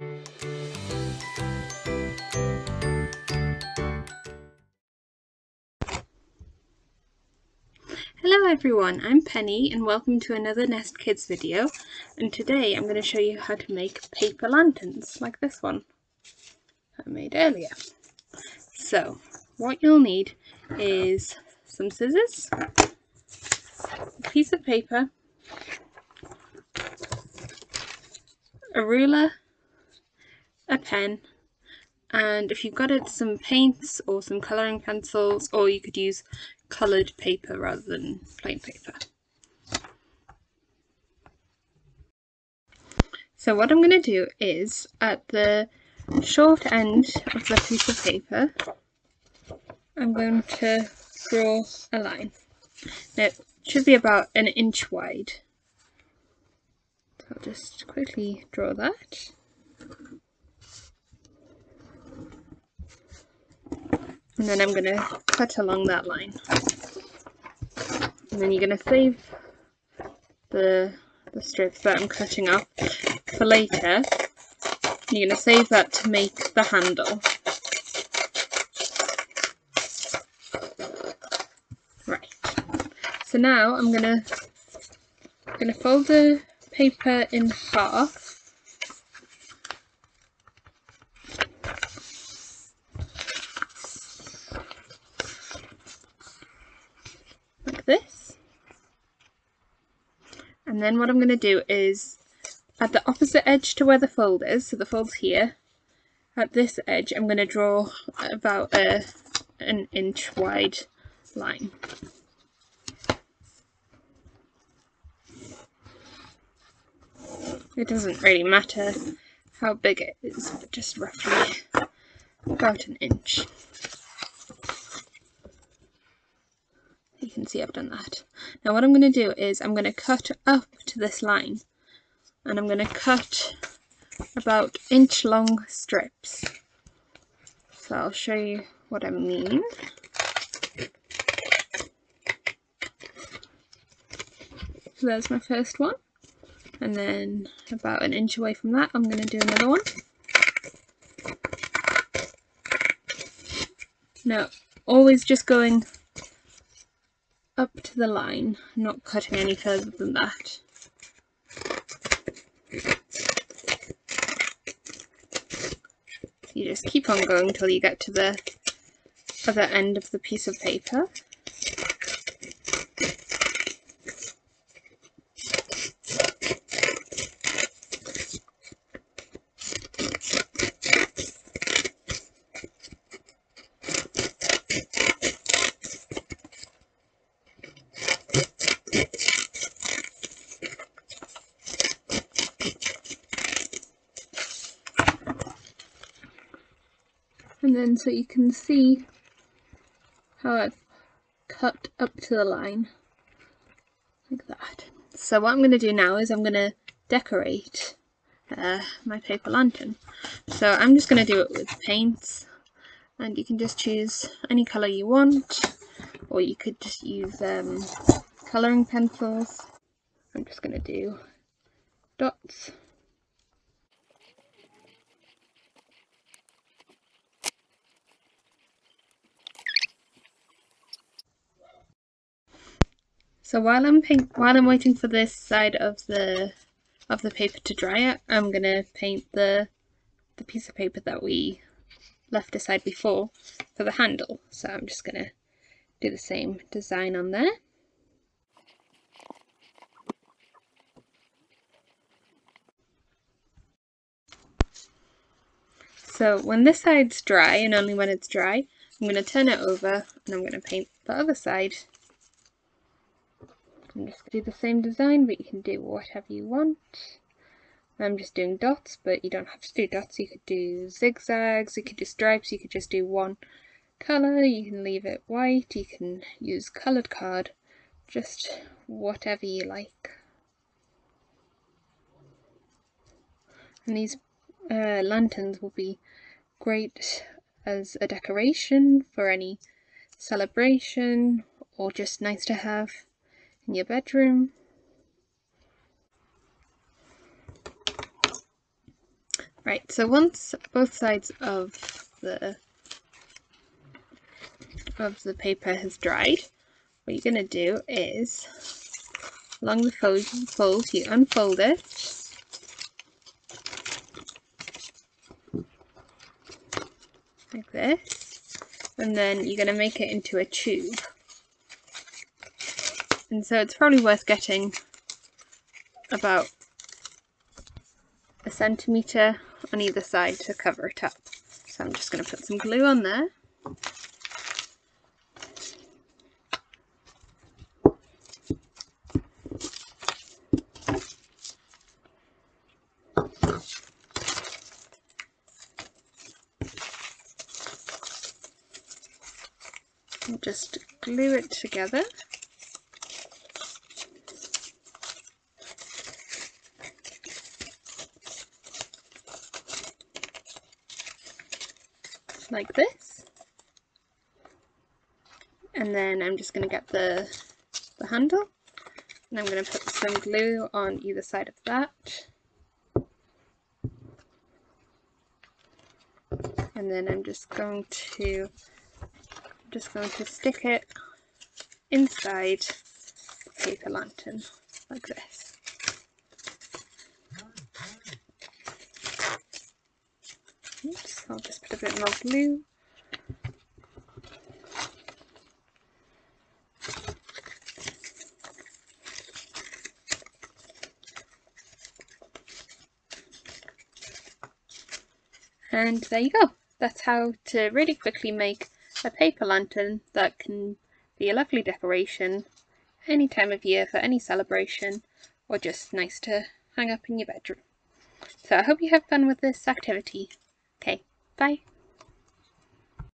Hello everyone, I'm Penny and welcome to another Nest Kids video and today I'm going to show you how to make paper lanterns like this one I made earlier. So what you'll need is some scissors, a piece of paper, a ruler, a pen and if you've got it some paints or some colouring pencils or you could use coloured paper rather than plain paper. So what I'm going to do is at the short end of the piece of paper I'm going to draw a line. It should be about an inch wide. So I'll just quickly draw that. And then I'm going to cut along that line. And then you're going to save the, the strips that I'm cutting up for later. You're going to save that to make the handle. Right. So now I'm going to I'm going to fold the paper in half this. And then what I'm going to do is at the opposite edge to where the fold is, so the fold's here, at this edge I'm going to draw about a, an inch wide line. It doesn't really matter how big it is, but just roughly about an inch. You can see I've done that. Now what I'm going to do is I'm going to cut up to this line and I'm going to cut about inch long strips. So I'll show you what I mean. So there's my first one and then about an inch away from that I'm going to do another one. Now always just going up to the line, not cutting any further than that. You just keep on going until you get to the other end of the piece of paper. Then so you can see how I've cut up to the line like that. So what I'm going to do now is I'm going to decorate uh, my paper lantern. So I'm just going to do it with paints and you can just choose any colour you want or you could just use um, colouring pencils. I'm just going to do dots So while I'm paint while I'm waiting for this side of the of the paper to dry I'm gonna paint the the piece of paper that we left aside before for the handle. So I'm just gonna do the same design on there. So when this side's dry, and only when it's dry, I'm going to turn it over and I'm going to paint the other side Just do the same design, but you can do whatever you want. I'm just doing dots, but you don't have to do dots. You could do zigzags, you could do stripes, you could just do one colour, you can leave it white, you can use coloured card, just whatever you like. And these uh, lanterns will be great as a decoration for any celebration or just nice to have your bedroom. Right, so once both sides of the of the paper has dried, what you're going to do is along the fold, fold you unfold it. Like this. And then you're going to make it into a tube and so it's probably worth getting about a centimetre on either side to cover it up so I'm just going to put some glue on there and just glue it together. Like this. And then I'm just going to get the, the handle. And I'm going to put some glue on either side of that. And then I'm just going to just going to stick it inside the paper lantern like this. I'll just put a bit more glue. And there you go. That's how to really quickly make a paper lantern that can be a lovely decoration any time of year for any celebration or just nice to hang up in your bedroom. So I hope you have fun with this activity. Okay, bye.